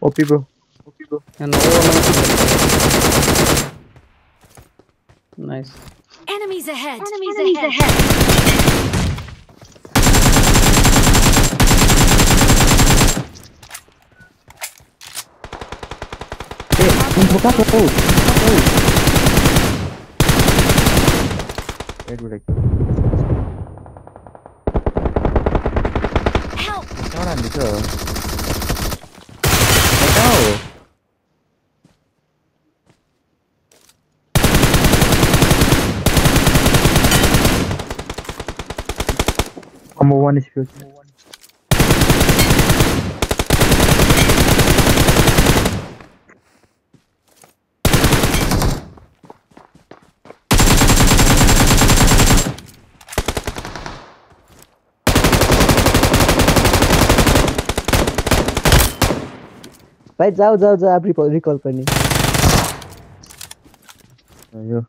OP bro. OP bro. And nice. Enemies ahead. Enemies, Enemies ahead. ahead. Help! Number one is. भाइ जाऊ जाऊ जाऊ recall यो